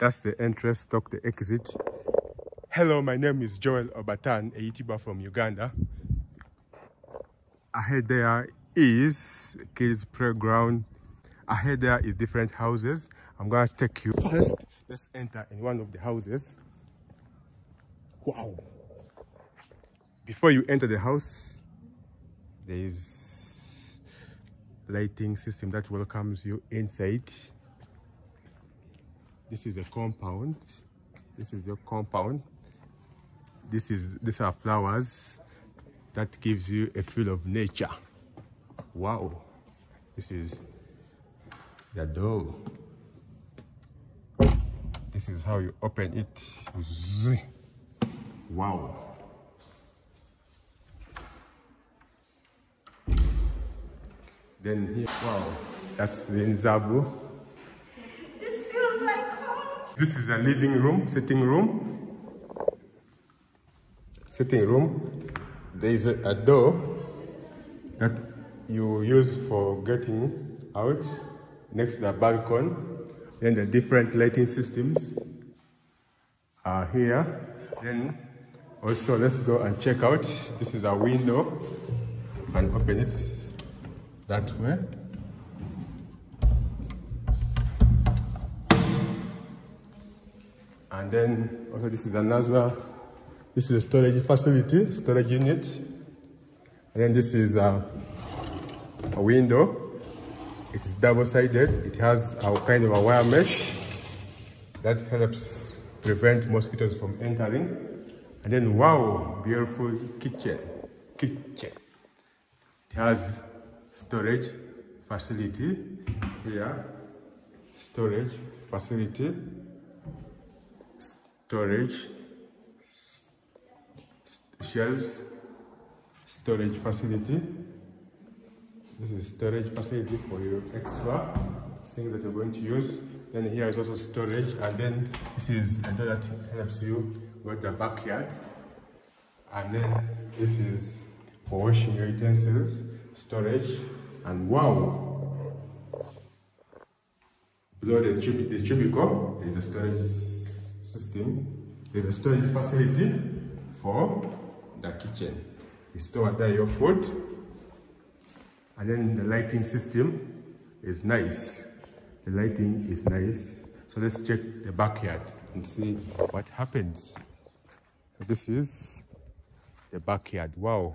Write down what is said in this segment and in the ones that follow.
That's the entrance, stock the exit. Hello, my name is Joel Obertan, a YouTuber from Uganda. Ahead there is kids playground. Ahead there is different houses. I'm gonna take you first. Let's enter in one of the houses. Wow. Before you enter the house, there is lighting system that welcomes you inside. This is a compound. This is the compound. This is these are flowers that gives you a feel of nature. Wow. This is the door. This is how you open it. Wow. Then here, wow, that's the Nzabu. This feels like home. This is a living room, sitting room. Sitting room. There is a, a door that you use for getting out next to the balcony. Then the different lighting systems are here. Then also let's go and check out. This is a window. You can open it that way. And then also this is another, this is a storage facility, storage unit. And then this is a, a window. It's double-sided. It has a kind of a wire mesh that helps prevent mosquitoes from entering. And then wow, beautiful kitchen, kitchen. It has storage facility here, storage facility, storage shelves, storage facility. This is storage facility for your extra things that you're going to use. Then here is also storage, and then this is a door that helps you with the backyard. And then this is for washing your utensils, storage, and wow! Below the, tub the cubicle is a storage system. There's a storage facility for the kitchen. You store there your food, and then the lighting system is nice. The lighting is nice. So let's check the backyard and see what happens. So this is the backyard. Wow.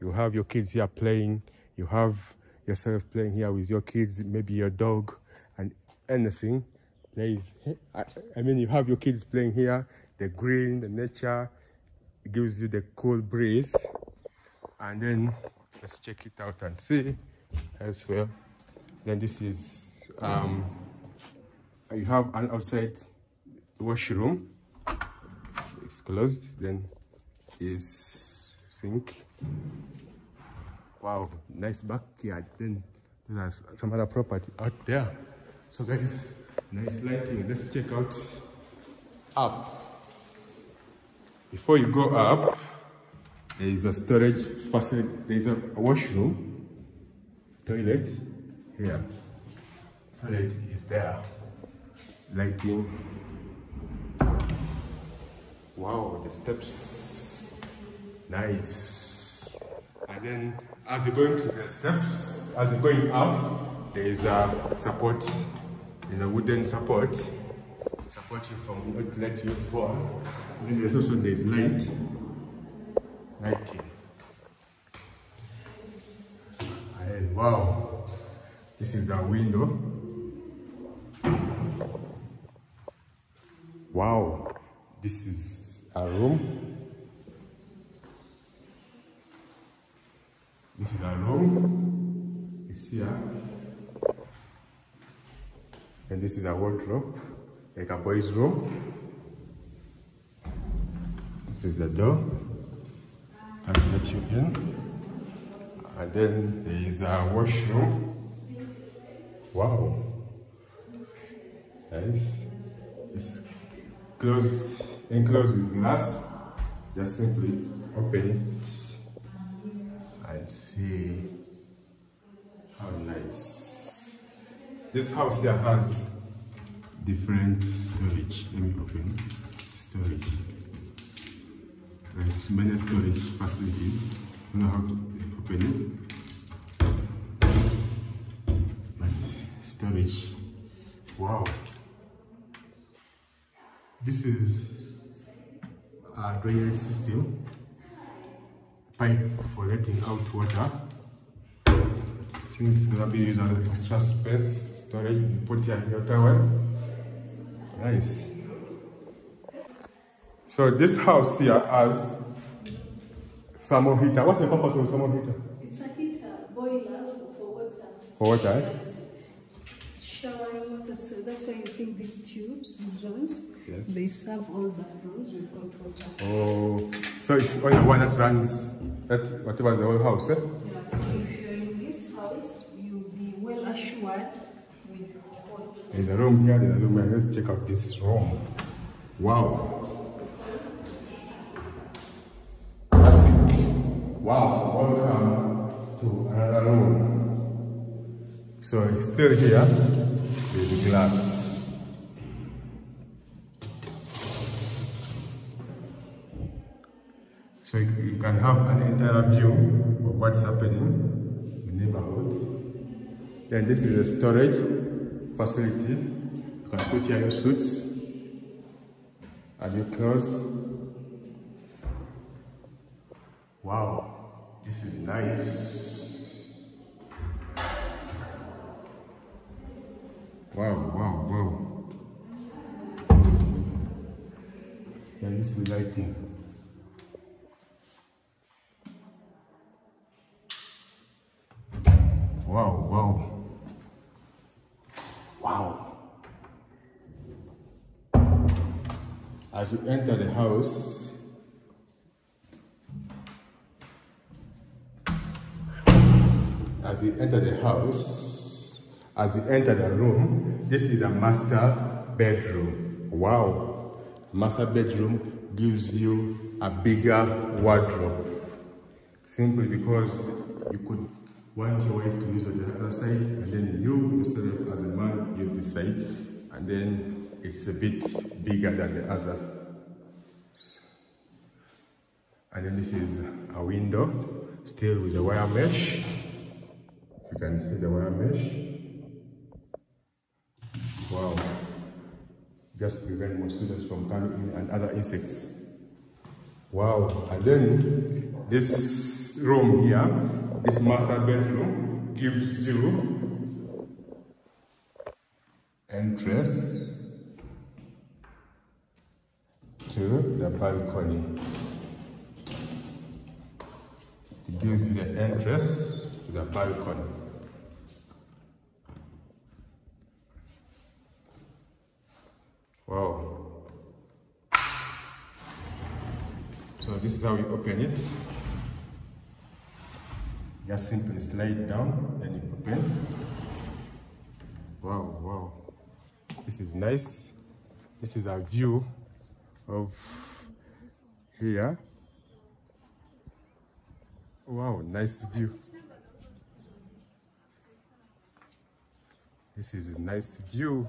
You have your kids here playing. You have yourself playing here with your kids, maybe your dog and anything. There is, I mean, you have your kids playing here. The green, the nature, gives you the cool breeze. And then let's check it out and see as well. Then this is, um, you have an outside washroom. It's closed. Then is sink. Wow, nice backyard. Then there's some other property out there. So guys, nice lighting. Let's check out up. Before you go up, there is a storage facility. There is a washroom, toilet here. Toilet is there. Lighting. Wow, the steps. Nice. And then as you're going to the steps, as you're going up, there is a support, there's a wooden support, support you from not let you fall. Then there's also there's light, lighting. And wow, this is the window. Wow, this is a room. This is a wardrobe, like a boy's room. This is the door that let you in. And then there is a washroom. Wow. Nice. It's closed, enclosed with glass. Just simply open it and see how nice. This house here has different storage. Let me open storage. Like many storage facilities. I don't know how to open it. Storage. Wow. This is a drainage system pipe for letting out water since it's gonna be used as extra space storage you put here your towel nice so this house here has thermal heater what's the purpose of thermal heater It's a heater, boiler for water. For water, eh? Showering water, so that's why you see these tubes, these ones. Yes. They serve all the rooms with hot water. oh so it's only one that runs that whatever the whole house eh? Yeah, so if you're in this house, you'll be well assured with hot There's a room here, there's a room here. Let's check out this room. Wow. Classic. Wow, welcome to another room. So it's still here, there's a glass. So you, you can have an entire view of what's happening in the neighborhood. Then this is a storage facility. You can put here your suits and your clothes. Wow, this is nice. Wow, wow, wow. And this is lighting. As you enter the house, as you enter the house, as you enter the room, this is a master bedroom. Wow. Master bedroom gives you a bigger wardrobe. Simply because you could want your wife to use on the other side, and then you yourself as a man this side, and then it's a bit bigger than the other. And then this is a window, still with a wire mesh. You can see the wire mesh. Wow. Just prevent mosquitoes from coming in and other insects. Wow. And then this room here, this master bedroom, gives you entrance to the balcony. It gives you the entrance to the balcony. Wow. So this is how you open it. Just simply slide down, then you open. Wow, wow. This is nice. This is a view of here. Wow, nice view. This is a nice view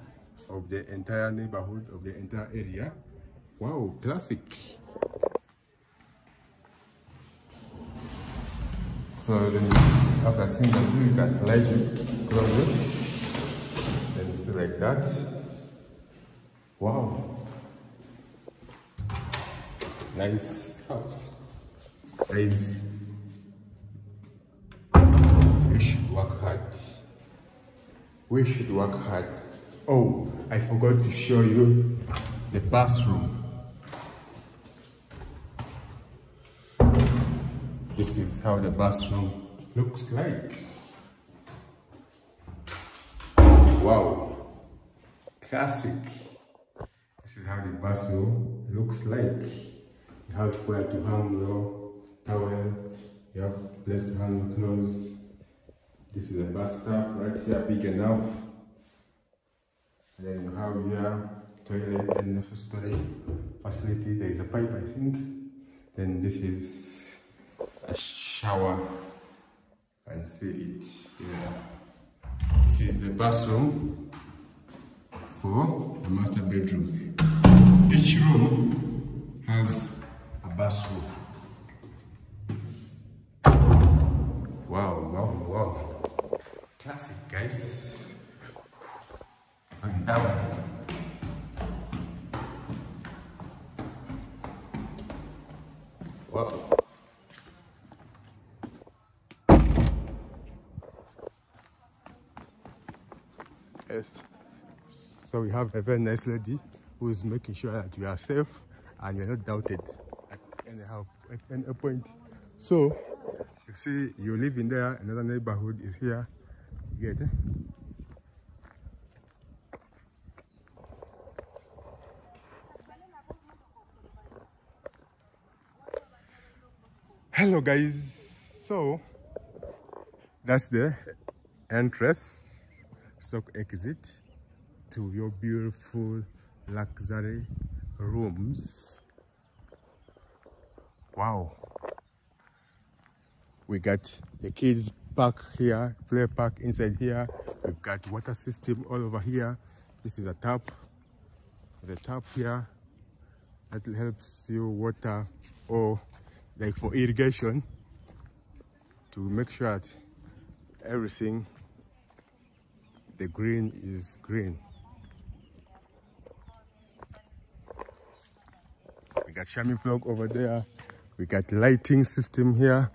of the entire neighborhood, of the entire area. Wow, classic. So then after seeing the view, you can it, close it. Then it's like that. Wow. Nice house. Guys, work hard. We should work hard. Oh, I forgot to show you the bathroom. This is how the bathroom looks like. Wow, classic. This is how the bathroom looks like. You have where to hang your towel, you have place to hang your clothes. This is a bathtub right here, big enough. And then you have here toilet and necessary facility. There is a pipe, I think. Then this is a shower. You can see it here. This is the bathroom. for the master bedroom. Each room has a bathroom. Classic, guys. And down. Wow. Yes. So we have a very nice lady who is making sure that we are safe and are not doubted at any, help, at any point. So you see, you live in there, another neighborhood is here. Hello guys. So that's the entrance, stock exit to your beautiful luxury rooms. Wow. We got the kids park here, play park inside here. We've got water system all over here. This is a tap. The tap here that helps you water or like for irrigation to make sure that everything the green is green we got Shamie Vlog over there we got lighting system here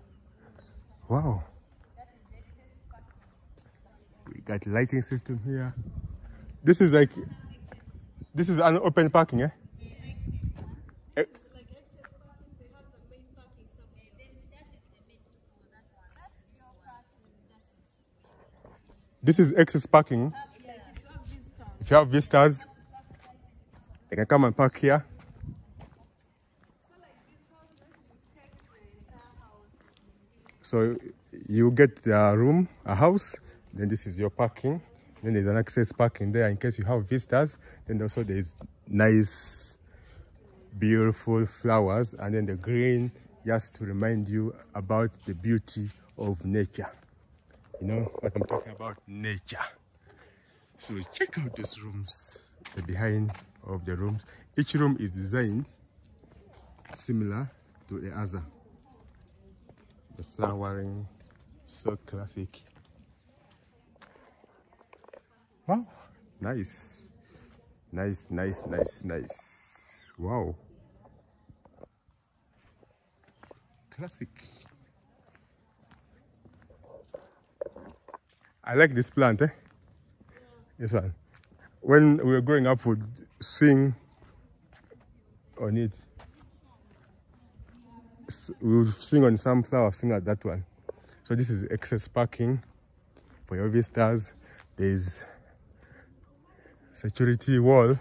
wow we got lighting system here this is like this is an open parking eh? Eh, This is excess parking. If you have visitors, they can come and park here. So you get a room, a house, then this is your parking. Then there's an access parking there in case you have visitors. Then also there's nice, beautiful flowers and then the green just to remind you about the beauty of nature. You know what I'm talking about? Nature. So check out these rooms, the behind of the rooms. Each room is designed similar to the other. The flowering, so classic. Wow, nice. Nice, nice, nice, nice. Wow. Classic. I like this plant, eh? This one. When we were growing up, we'd sing on it. We would sing on some flower, sing like that one. So this is excess parking for your visitors. There's security wall